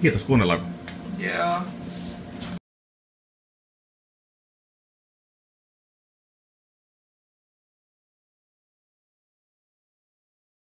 Kiitos kuunnellaan. Joo. Yeah.